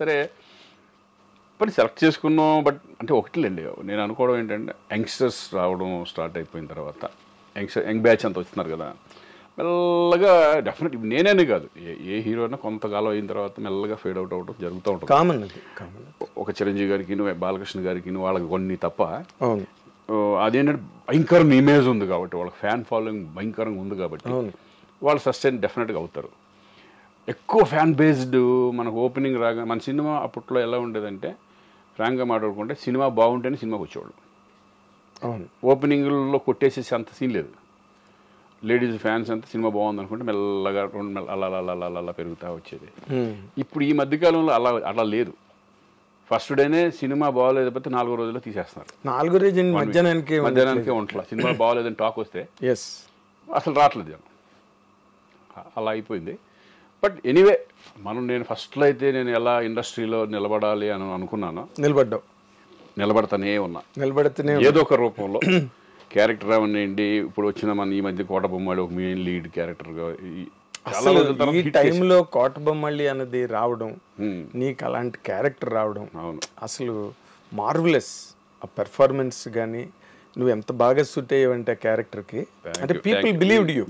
సరే but select చేసుకున్నాం but అంటే ఒకటిలేండి నేను అనుకోవడం ఏంటంటే యంగ్స్టర్స్ రావడం స్టార్ట్ అయిపోయిన తర్వాత యంగ్స్టర్ యంగ్ బ్యాచ్ అంతా వస్తున్నారు కదా మెల్లగా డెఫినెట్ నేనే కాదు ఏ ఏ హీరో అయినా కొంతకాలం అయిన తర్వాత మెల్లగా ఫేడ్ అవుట్ అవడం జరుగుతూ ఉంటుంది. కామన్ ఒక చిరంజీవి గారికి బాలకృష్ణ గారికి వాళ్ళకి కొన్ని తప్ప అదేంటంటే భయంకరమైన ఇమేజ్ ఉంది కాబట్టి వాళ్ళకి ఫ్యాన్ ఫాలోయింగ్ భయంకరంగా ఉంది కాబట్టి. వాళ్ళు సస్టైన్ డెఫినెట్గా అవుతారు. ఎక్కువ ఫ్యాన్ బేస్డ్ మనకు ఓపెనింగ్ రాగా మన సినిమా అప్పట్లో ఎలా ఉండేదంటే ఫ్రాంక్గా మాట్లాడుకుంటే సినిమా బాగుంటేనే సినిమాకి వచ్చేవాళ్ళు. అవును. ఓపెనింగ్లో కొట్టేసేసి అంత సీన్ లేదు. లేడీస్ ఫ్యాన్స్ అంతా సినిమా బాగుంది అనుకుంటే మెల్లగా రెండు మెల్ల అలా అలా అలా అలా పెరుగుతూ వచ్చేది. ఇప్పుడు ఈ మధ్యకాలంలో అలా అలా లేదు. ఫస్ట్ డేనే సినిమా బాగోలేకపోతే నాలుగో రోజుల్లో తీసేస్తున్నారు. నాలుగు రోజు మధ్యాహ్నానికి మధ్యాహ్నానికే ఉంటలా సినిమా బాగోలేదని టాక్ వస్తే ఎస్ అసలు రావట్లేదు అలా అయిపోయింది. బట్ ఎనీవే మనం నేను ఫస్ట్లో అయితే నేను ఎలా ఇండస్ట్రీలో నిలబడాలి అని అనుకున్నాను నిలబడ్డావు నిలబడతానే ఉన్నా. నిలబడితేనే ఏదో ఒక రూపంలో. క్యారెక్టర్ అవన్నీ ఇప్పుడు వచ్చిన మన ఈ మధ్య కోట బొమ్మాడు ఒక మెయిన్ లీడ్ క్యారెక్టర్గా అసలు ఈ టైంలో కోటబొమ్మళ్ళి అన్నది రావడం Hmm. నీకు అలాంటి క్యారెక్టర్ రావడం అవును. అసలు మార్వలెస్ ఆ పెర్ఫార్మెన్స్ కానీ నువ్వు ఎంత బాగా సూట్ అయ్యావంటే ఆ క్యారెక్టర్కి అంటే పీపుల్. బిలీవ్డ్ యూ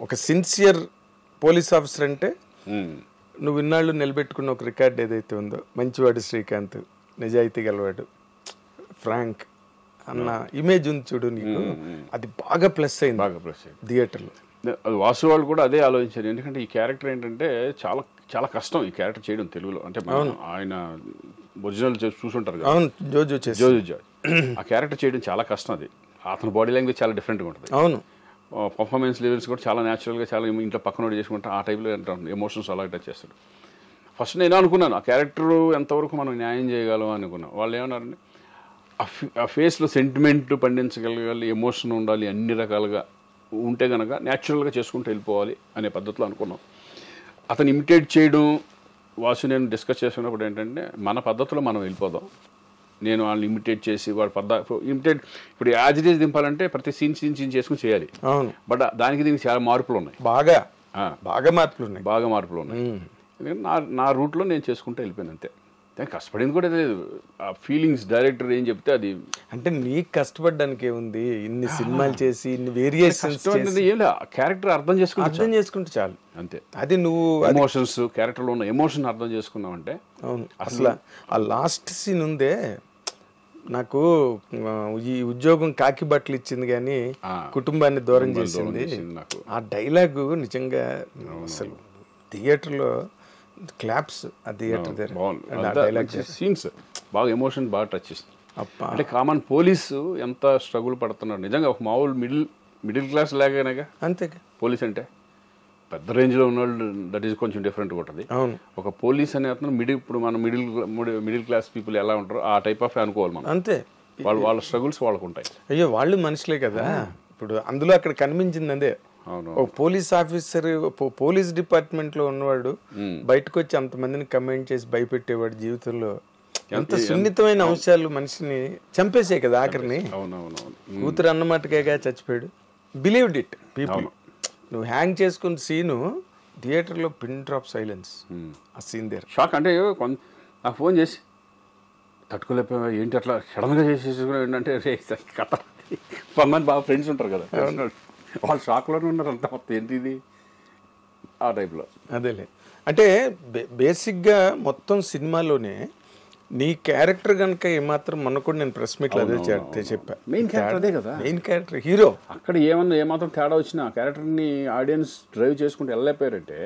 ఒక సిన్సియర్ పోలీస్ ఆఫీసర్ అంటే నువ్వు ఇన్నాళ్ళు నిలబెట్టుకున్న ఒక రికార్డ్ ఏదైతే ఉందో మంచివాడు శ్రీకాంత్ నిజాయితీ గలవాడు ఫ్రాంక్ అన్న ఇమేజ్ ఉంది చూడు నీకు. అది బాగా ప్లస్ అయింది బాగా ప్రెస్ అయ్యింది థియేటర్లో. అది వాసు వాళ్ళు కూడా అదే ఆలోచించారు. ఎందుకంటే ఈ క్యారెక్టర్ ఏంటంటే చాలా చాలా కష్టం ఈ క్యారెక్టర్ చేయడం తెలుగులో. అంటే ఆయన ఒరిజినల్ చూసుంటారు కదా. అవును జోజు జోజు ఆ క్యారెక్టర్ చేయడం చాలా కష్టం అది. అతని బాడీ లాంగ్వేజ్ చాలా డిఫరెంట్గా ఉంటుంది. అవును. పర్ఫార్మెన్స్ లెవెల్స్ కూడా చాలా న్యాచురల్గా చాలా ఇంట్లో పక్కన చేసుకుంటా ఆ టైప్లో ఎమోషన్స్ అలా టచ్ చేస్తాడు. ఫస్ట్ నేను అనుకున్నాను ఆ క్యారెక్టర్ ఎంతవరకు మనం న్యాయం చేయగలం అనుకున్నాను వాళ్ళు ఏమన్నారంటే ఆ ఆ ఫేస్లో సెంటిమెంట్ పండించగలగాలి ఎమోషన్ ఉండాలి అన్ని రకాలుగా ఉంటే కనుక న్యాచురల్గా చేసుకుంటూ వెళ్ళిపోవాలి అనే పద్ధతిలో అనుకున్నాం. అతను ఇమిటేట్ చేయడం వాసు నేను డిస్కస్ చేసినప్పుడు ఏంటంటే మన పద్ధతిలో మనం వెళ్ళిపోదాం. నేను వాళ్ళని ఇమిటేట్ చేసి వాడు పద్ధ ఇమిటేట్ ఇప్పుడు యాజ్ ఇట్ దింపాలంటే ప్రతి సీన్ సీన్ సీన్ చేసుకుని చేయాలి. అవును. బట్ దానికి దీనికి చాలా మార్పులు ఉన్నాయి. బాగా. బాగా మార్పులు ఉన్నాయి. బాగా మార్పులు ఉన్నాయి. నా నా రూట్లో నేను చేసుకుంటూ వెళ్ళిపోయాను అంతే. దానికి కష్టపడింది కూడా లేదు ఆ ఫీలింగ్స్ డైరెక్టర్ ఏం చెప్తే అది. అంటే నీకు కష్టపడడానికి ఏముంది? ఇన్ని సినిమాలు చేసి ఇన్ని వేరియేషన్స్ ఏం లేదు క్యారెక్టర్ అర్థం చేసుకుంటే అర్థం చేసుకుంటే చాలు. అంతే. అది నువ్వు ఎమోషన్స్ క్యారెక్టర్లో ఉన్న ఎమోషన్ అర్థం చేసుకున్నామంటే అవును. అసలు ఆ లాస్ట్ సీన్ ఉందే నాకు ఈ ఉద్యోగం కాకి బట్టలు ఇచ్చింది కానీ ఆ. కుటుంబాన్ని దూరం చేసింది. ఆ డైలాగు నిజంగా అసలు థియేటర్లో క్లాప్స్ ఆ థియేటర్ దగ్గర సీన్స్ బాగా ఎమోషన్ బాగా టచ్ అంటే కామన్ పోలీసు ఎంత స్ట్రగుల్ పడుతున్నాడు నిజంగా ఒక మామూలు మిడిల్ మిడిల్ క్లాస్ లాగానేగా? అంతే. పోలీస్ అంటే పెద్ద రేంజ్లో ఉన్నవాళ్ళు దట్ ఈస్ కొంచెం డిఫరెంట్గా ఉంటుంది. ఒక పోలీస్ అనే అతను మిడిల్ ఇప్పుడు మన మిడిల్ మిడిల్ క్లాస్ పీపుల్ ఎలా ఉంటారో ఆ టైప్ ఆఫ్ అనుకోవాలి మనం. అంతే. వాళ్ళ వాళ్ళ స్ట్రగుల్స్ వాళ్ళకు ఉంటాయి అయ్యో వాళ్ళు మనుషులే కదా. ఇప్పుడు అందులో అక్కడ కనిపించింది అదే ఒక పోలీస్ ఆఫీసర్ పోలీస్ డిపార్ట్మెంట్లో ఉన్నవాడు బయటకు వచ్చి అంతమందిని కమెంట్ చేసి భయపెట్టేవాడు జీవితంలో. ఎంత సున్నితమైన అంశాలు మనిషిని చంపేసే కదా ఆఖరిని. కూతురు అన్నమాటకేగా చచ్చిపోయాడు. బిలీవ్డ్ ఇట్ పీపుల్ నువ్వు హ్యాంగ్ చేసుకున్న సీను థియేటర్లో పిన్ డ్రాప్ సైలెన్స్ ఆ సీన్ దేర్ షాక్ అంటే నాకు ఫోన్ చేసి తట్టుకోలేకపోయా ఏంటి అట్లా సడన్గా చేసేసుకుని ఏంటంటే కథ కొంతమంది బాగా ఫ్రెండ్స్ ఉంటారు కదా. వాళ్ళు షాక్లోనే ఉన్నారు అంతా మొత్తం ఏంటి ఇది ఆ టైప్లో అదేలే. అంటే బేసిక్గా మొత్తం సినిమాలోనే నీ క్యారెక్టర్ కనుక ఏమాత్రం మొన్న కూడా నేను ప్రెస్ మీట్లో అదే చె- చెప్పా. మెయిన్ క్యారెక్టర్ అదే కదా? మెయిన్ క్యారెక్టర్ హీరో అక్కడ ఏమన్నా ఏమాత్రం తేడా వచ్చినా క్యారెక్టర్ని ఆడియన్స్ డ్రైవ్ చేసుకుంటూ వెళ్ళలేకపోయారంటే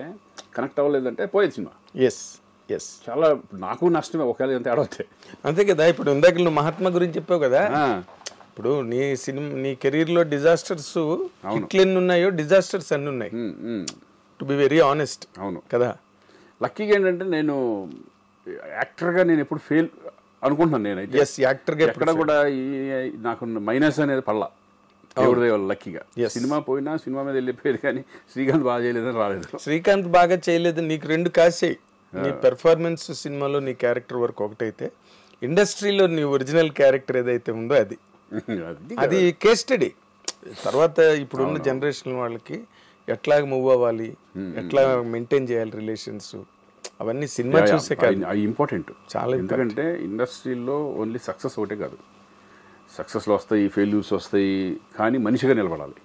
కనెక్ట్ అవ్వలేదంటే పోయేది సినిమా. ఎస్ ఎస్ చాలా నాకు నష్టమే ఒకవేళ ఎంత తేడా వస్తే అంతే కదా ఇప్పుడు ఇందాక నువ్వు మహాత్మా గురించి చెప్పావు కదా. ఇప్పుడు నీ సినిమా నీ కెరీర్లో డిజాస్టర్స్ హిట్లు ఎన్ని ఉన్నాయో డిజాస్టర్స్ అన్ని ఉన్నాయి టు బి వెరీ ఆనెస్ట్ అవును. కదా? లక్కీగా ఏంటంటే నేను యాక్టర్గా నేను ఎప్పుడు ఫెయిల్ అనుకుంటున్నాను నేనైతే. ఎస్ యాక్టర్గా ఎక్కడ కూడా నాకు మైనస్ అనేది పడలా. లక్కీగా. సినిమా పోయినా సినిమా మీద వెళ్ళిపోయేది కానీ శ్రీకాంత్ బాగా చేయలేదని రాలేదు. శ్రీకాంత్ బాగా చేయలేదు నీకు రెండు కాసాయి. నీ పెర్ఫార్మెన్స్ సినిమాలో నీ క్యారెక్టర్ వరకు ఒకటైతే ఇండస్ట్రీలో నీ ఒరిజినల్ క్యారెక్టర్ ఏదైతే ఉందో అది. అది అది కేస్ స్టడీ తర్వాత ఇప్పుడున్న జనరేషన్ వాళ్ళకి ఎట్లా మూవ్ అవ్వాలి ఎట్లా మెయింటైన్ చేయాలి రిలేషన్స్ అవన్నీ సినిమా చూసే కాదు. ఇంపార్టెంట్ చాలా ఎందుకంటే ఇండస్ట్రీలో ఓన్లీ సక్సెస్ ఒకటే కాదు. సక్సెస్లు వస్తాయి ఫెయిల్యూర్స్ వస్తాయి కానీ మనిషిగా నిలబడాలి.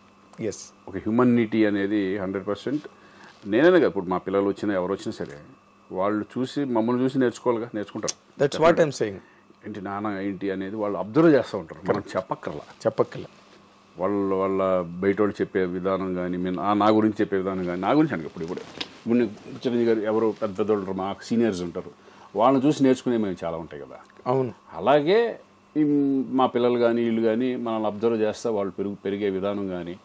ఎస్ ఒక హ్యూమనిటీ అనేది హండ్రెడ్ పర్సెంట్ నేనే కదా ఇప్పుడు మా పిల్లలు వచ్చినా ఎవరు వచ్చినా సరే వాళ్ళు చూసి మమ్మల్ని చూసి నేర్చుకోవాలిగా నేర్చుకుంటారు. దట్స్ వాట్ ఐమ్ సెయింగ్ ఏంటి నాన్న ఏంటి అనేది వాళ్ళు అబ్జర్వ్ చేస్తూ ఉంటారు. మనం చెప్పక్కర్లా. చెప్పక్కల వాళ్ళ వాళ్ళ బయట వాళ్ళు చెప్పే విధానం కానీ మేము నా- గురించి చెప్పే విధానం కానీ నా గురించి అనగా ఇప్పుడు ఇప్పుడు. ఇప్పుడు చిరంజీవి గారు ఎవరు పెద్ద పెద్ద వాళ్ళు ఉంటారు మా సీనియర్స్ ఉంటారు. వాళ్ళని చూసి నేర్చుకునే మేము చాలా ఉంటాయి కదా. అవును. అలాగే ఈ మా పిల్లలు కానీ వీళ్ళు కానీ మనల్ని అబ్జర్వ్ చేస్తే వాళ్ళు పెరుగు పెరిగే విధానం కానీ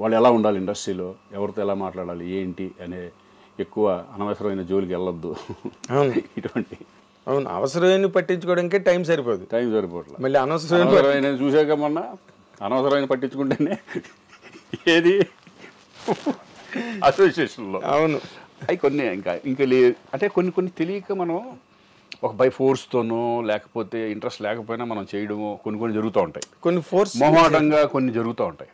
వాళ్ళు ఎలా ఉండాలి ఇండస్ట్రీలో ఎవరితో ఎలా మాట్లాడాలి ఏంటి అనే ఎక్కువ అనవసరమైన జోలికి వెళ్ళొద్దు. అవును. ఇటువంటి అవును అవసరమైన పట్టించుకోవడానికే టైం సరిపోదు. టైం సరిపోవట్లేదు మళ్ళీ అనవసరమైన చూసాక మొన్న అనవసరమైన పట్టించుకుంటేనే ఏది? అసోసియేషన్లో. అవును. అవి కొన్ని ఇంకా ఇంకా లే అంటే కొన్ని కొన్ని తెలియక మనం ఒక బై ఫోర్స్తోనో లేకపోతే ఇంట్రెస్ట్ లేకపోయినా మనం చేయడము కొన్ని కొన్ని జరుగుతూ ఉంటాయి. కొన్ని ఫోర్స్ మొహమాటంగా కొన్ని జరుగుతూ ఉంటాయి.